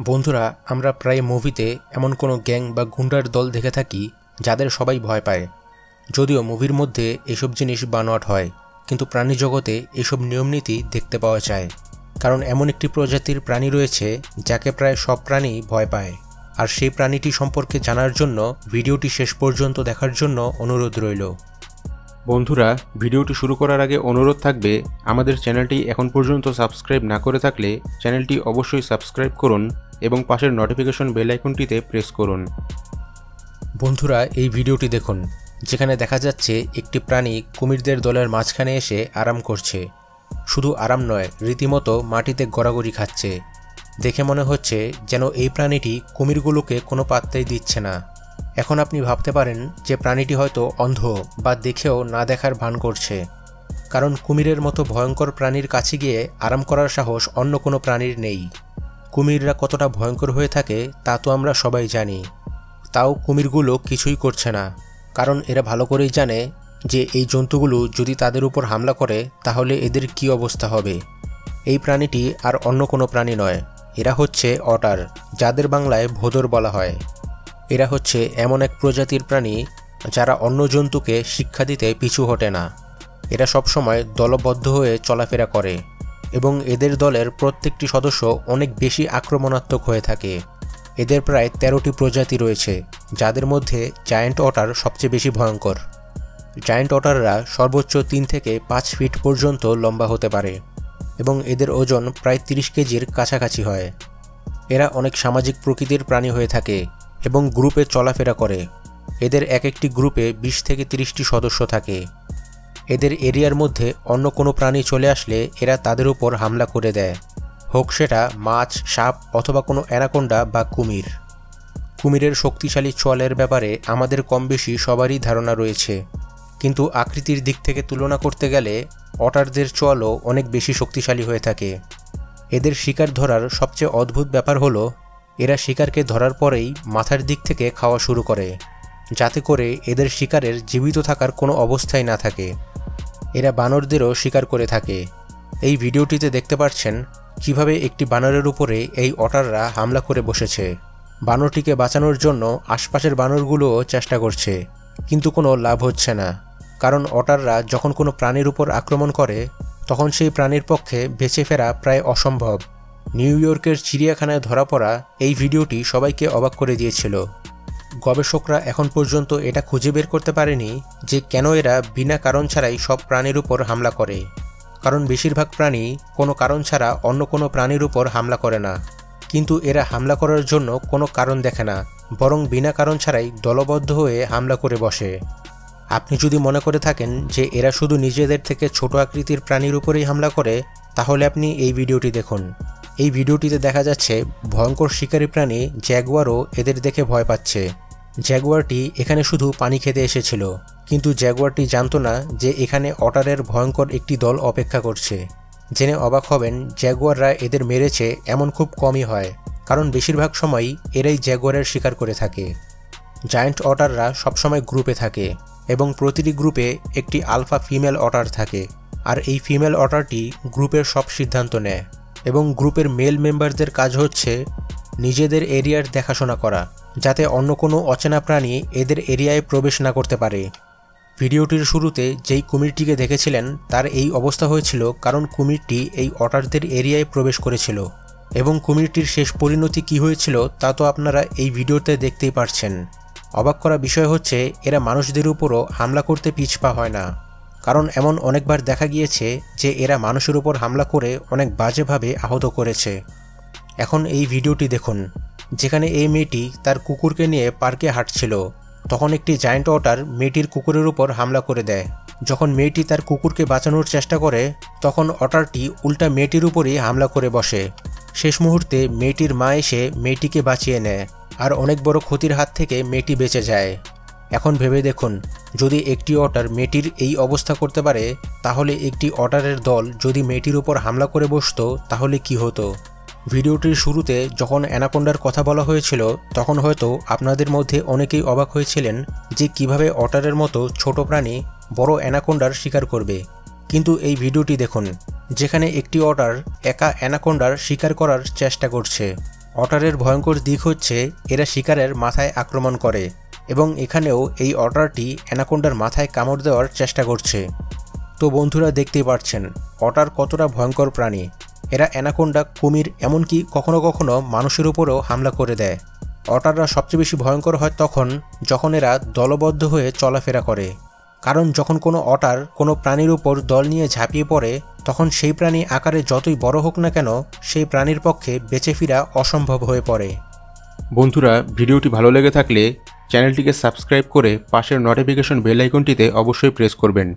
বন্ধুরা, আমরা প্রায় মুভিতে এমন কোনো গ্যাং বা গুন্ডার দল দেখে থাকি যাদের সবাই ভয় পায়। যদিও মুভির মধ্যে এসব জিনিস বানোয়াট হয়, কিন্তু প্রাণী জগতে এসব নিয়মনীতি দেখতে পাওয়া যায়। কারণ এমন একটি প্রজাতির প্রাণী রয়েছে যাকে প্রায় সব প্রাণী ভয় পায়। আর সেই প্রাণীটি সম্পর্কে জানার জন্য, ভিডিওটি শেষ পর্যন্ত দেখার জন্য অনুরোধ রইল। বন্ধুরা, ভিডিওটি শুরু করার আগে অনুরোধ থাকবে, আমাদের চ্যানেলটি এখন পর্যন্ত সাবস্ক্রাইব না করে থাকলে চ্যানেলটি অবশ্যই সাবস্ক্রাইব করুন এবং পাশের নোটিফিকেশন বেল আইকনটিতে প্রেস করুন। বন্ধুরা, এই ভিডিওটি দেখুন, যেখানে দেখা যাচ্ছে একটি প্রাণী কুমিরদের দলের মাঝখানে এসে আরাম করছে। শুধু আরাম নয়, রীতিমতো মাটিতে গড়াগড়ি খাচ্ছে। দেখে মনে হচ্ছে যেন এই প্রাণীটি কুমিরগুলোকে কোনো পাত্তাই দিচ্ছে না। এখন আপনি ভাবতে পারেন যে প্রাণীটি হয়তো অন্ধ বা দেখেও না দেখার ভান করছে। কারণ কুমিরের মতো ভয়ঙ্কর প্রাণীর কাছে গিয়ে আরাম করার সাহস অন্য কোনো প্রাণীর নেই। কুমিররা কতটা ভয়ঙ্কর হয়ে থাকে তা তো আমরা সবাই জানি। তাও কুমিরগুলো কিছুই করছে না। কারণ এরা ভালো করেই জানে যে এই জন্তুগুলো যদি তাদের উপর হামলা করে, তাহলে এদের কি অবস্থা হবে। এই প্রাণীটি আর অন্য কোনো প্রাণী নয়। এরা হচ্ছে অটার, যাদের বাংলায় ভোদর বলা হয়। এরা হচ্ছে এমন এক প্রজাতির প্রাণী যারা অন্য জন্তুকে শিক্ষা দিতে পিছু হটে না। এরা সবসময় দলবদ্ধ হয়ে চলাফেরা করে এবং এদের দলের প্রত্যেকটি সদস্য অনেক বেশি আক্রমণাত্মক হয়ে থাকে। এদের প্রায় তেরোটি প্রজাতি রয়েছে, যাদের মধ্যে জায়ান্ট অটার সবচেয়ে বেশি ভয়ঙ্কর। জায়ান্ট অটাররা সর্বোচ্চ তিন থেকে পাঁচ ফিট পর্যন্ত লম্বা হতে পারে এবং এদের ওজন প্রায় তিরিশ কেজির কাছাকাছি হয়। এরা অনেক সামাজিক প্রকৃতির প্রাণী হয়ে থাকে এবং গ্রুপে চলাফেরা করে। এদের এক একটি গ্রুপে বিশ থেকে তিরিশটি সদস্য থাকে। এদের এরিয়ার মধ্যে অন্য কোনো প্রাণী চলে আসলে এরা তাদের উপর হামলা করে দেয়। হোক সেটা মাছ, সাপ অথবা কোনো অ্যানাকোন্ডা বা কুমির। কুমিরের শক্তিশালী চলের ব্যাপারে আমাদের কম বেশি সবারই ধারণা রয়েছে। কিন্তু আকৃতির দিক থেকে তুলনা করতে গেলে অটারদের চলও অনেক বেশি শক্তিশালী হয়ে থাকে। এদের শিকার ধরার সবচেয়ে অদ্ভুত ব্যাপার হলো এরা শিকারকে ধরার পরেই মাথার দিক থেকে খাওয়া শুরু করে, যাতে করে এদের শিকারের জীবিত থাকার কোনো অবস্থাই না থাকে। এরা বানরদেরও শিকার করে থাকে। এই ভিডিওটিতে দেখতে পাচ্ছেন কীভাবে একটি বানরের উপরে এই অটাররা হামলা করে বসেছে। বানরটিকে বাঁচানোর জন্য আশপাশের বানরগুলোও চেষ্টা করছে, কিন্তু কোনো লাভ হচ্ছে না, কারণ অটাররা যখন কোনো প্রাণীর উপর আক্রমণ করে, তখন সেই প্রাণীর পক্ষে বেঁচে ফেরা প্রায় অসম্ভব। নিউ ইয়র্কের চিড়িয়াখানায় ধরা পড়া এই ভিডিওটি সবাইকে অবাক করে দিয়েছিল। গবেষকরা এখন পর্যন্ত এটা খুঁজে বের করতে পারেনি যে কেন এরা বিনা কারণ ছাড়াই সব প্রাণীর উপর হামলা করে। কারণ বেশিরভাগ প্রাণী কোনো কারণ ছাড়া অন্য কোনো প্রাণীর উপর হামলা করে না। কিন্তু এরা হামলা করার জন্য কোনো কারণ দেখে না, বরং বিনা কারণ ছাড়াই দলবদ্ধ হয়ে হামলা করে বসে। আপনি যদি মনে করে থাকেন যে এরা শুধু নিজেদের থেকে ছোট আকৃতির প্রাণীর উপরেই হামলা করে, তাহলে আপনি এই ভিডিওটি দেখুন। এই ভিডিওটিতে দেখা যাচ্ছে ভয়ঙ্কর শিকারী প্রাণী জ্যাগুয়ারও এদের দেখে ভয় পাচ্ছে। জ্যাগুয়ারটি এখানে শুধু পানি খেতে এসেছিল, কিন্তু জ্যাগুয়ারটি জানতো না যে এখানে অটারের ভয়ঙ্কর একটি দল অপেক্ষা করছে। জেনে অবাক হবেন, জ্যাগুয়াররা এদের মেরেছে এমন খুব কমই হয়, কারণ বেশিরভাগ সময়ই এরাই জ্যাগুয়ারের শিকার করে থাকে। জায়ান্ট অটাররা সবসময় গ্রুপে থাকে এবং প্রতিটি গ্রুপে একটি আলফা ফিমেল অটার থাকে, আর এই ফিমেল অটারটি গ্রুপের সব সিদ্ধান্ত নেয়। এবং গ্রুপের মেল মেম্বারদের কাজ হচ্ছে নিজেদের এরিয়ার দেখাশোনা করা, যাতে অন্য কোনো অচেনা প্রাণী এদের এরিয়ায় প্রবেশ না করতে পারে। ভিডিওটির শুরুতে যেই কুমিরটিকে দেখেছিলেন, তার এই অবস্থা হয়েছিল কারণ কুমিরটি এই অটারদের এরিয়ায় প্রবেশ করেছিল। এবং কুমিরটির শেষ পরিণতি কি হয়েছিল, তা তো আপনারা এই ভিডিওতে দেখতেই পারছেন। অবাক করা বিষয় হচ্ছে, এরা মানুষদের উপরও হামলা করতে পিছপা হয় না। কারণ এমন অনেকবার দেখা গিয়েছে যে এরা মানুষের উপর হামলা করে অনেক বাজেভাবে আহত করেছে। এখন এই ভিডিওটি দেখুন। যেখানে এই মেয়েটি তার কুকুরকে নিয়ে পার্কে হাঁটছিল। তখন একটি জায়েন্ট অটার মেয়েটির কুকুরের উপর হামলা করে দেয়। যখন মেয়েটি তার কুকুরকে বাঁচানোর চেষ্টা করে, তখন অটারটি উল্টা মেয়েটির উপরই হামলা করে বসে। শেষ মুহূর্তে মেয়েটির মা এসে মেয়েটিকে বাঁচিয়ে নেয়, আর অনেক বড় ক্ষতির হাত থেকে মেয়েটি বেঁচে যায়। এখন ভেবে দেখুন, যদি একটি অটার মেয়েটির এই অবস্থা করতে পারে, তাহলে একটি অটারের দল যদি মেয়েটির উপর হামলা করে বসতো, তাহলে কি হতো? ভিডিওটির শুরুতে যখন অ্যানাকোন্ডার কথা বলা হয়েছিল, তখন হয়তো আপনাদের মধ্যে অনেকেই অবাক হয়েছিলেন যে কীভাবে অটারের মতো ছোট প্রাণী বড় অ্যানাকোন্ডার শিকার করবে। কিন্তু এই ভিডিওটি দেখুন, যেখানে একটি অটার একা অ্যানাকোন্ডার শিকার করার চেষ্টা করছে। অটারের ভয়ঙ্কর দিক হচ্ছে, এরা শিকারের মাথায় আক্রমণ করে। এবং এখানেও এই অটারটি অ্যানাকোন্ডার মাথায় কামড় দেওয়ার চেষ্টা করছে। তো বন্ধুরা দেখতেই পাচ্ছেন অটার কতটা ভয়ঙ্কর প্রাণী। এরা অ্যানাকোন্ডা, কুমির, এমনকি কখনো কখনো মানুষের উপরেও হামলা করে দেয়। অটাররা সবচেয়ে বেশি ভয়ঙ্কর হয় তখন যখন এরা দলবদ্ধ হয়ে চলাফেরা করে। কারণ যখন কোনো অটার কোনো প্রাণীর উপর দল নিয়ে ঝাঁপিয়ে পড়ে, তখন সেই প্রাণী আকারে যতই বড় হোক না কেন, সেই প্রাণীর পক্ষে বেঁচে ফেরা অসম্ভব হয়ে পড়ে। বন্ধুরা, ভিডিওটি ভালো লেগে থাকলে চ্যানেলটিকে সাবস্ক্রাইব করে পাশের নোটিফিকেশন বেল আইকনটিতে অবশ্যই প্রেস করবেন।